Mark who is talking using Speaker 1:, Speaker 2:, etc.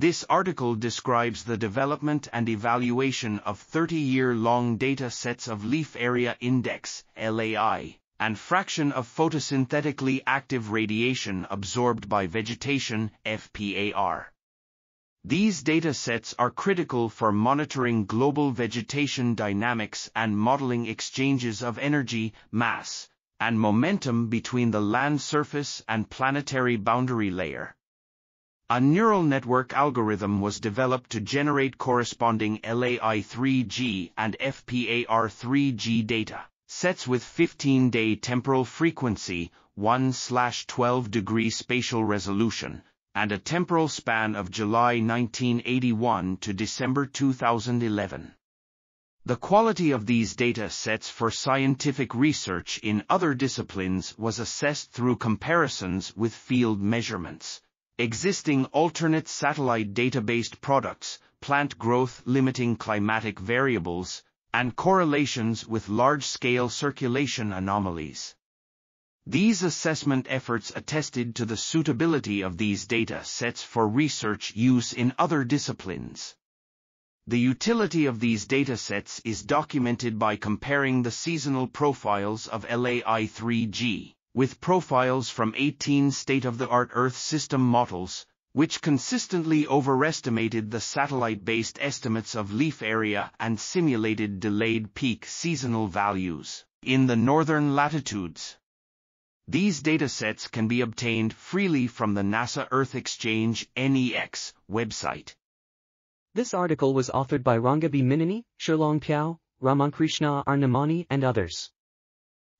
Speaker 1: This article describes the development and evaluation of 30-year-long data sets of leaf area index, LAI, and fraction of photosynthetically active radiation absorbed by vegetation, FPAR. These data sets are critical for monitoring global vegetation dynamics and modeling exchanges of energy, mass, and momentum between the land surface and planetary boundary layer. A neural network algorithm was developed to generate corresponding LAI3G and FPAR3G data, sets with 15-day temporal frequency, 1-12 degree spatial resolution, and a temporal span of July 1981 to December 2011. The quality of these data sets for scientific research in other disciplines was assessed through comparisons with field measurements existing alternate satellite data-based products, plant growth limiting climatic variables, and correlations with large-scale circulation anomalies. These assessment efforts attested to the suitability of these data sets for research use in other disciplines. The utility of these datasets is documented by comparing the seasonal profiles of LAI3G with profiles from 18 state-of-the-art Earth system models, which consistently overestimated the satellite-based estimates of leaf area and simulated delayed peak seasonal values in the northern latitudes. These datasets can be obtained freely from the NASA Earth Exchange NEX website.
Speaker 2: This article was authored by Rangabi Minini, Shilong Piao, Ramakrishna R. Nemani and others.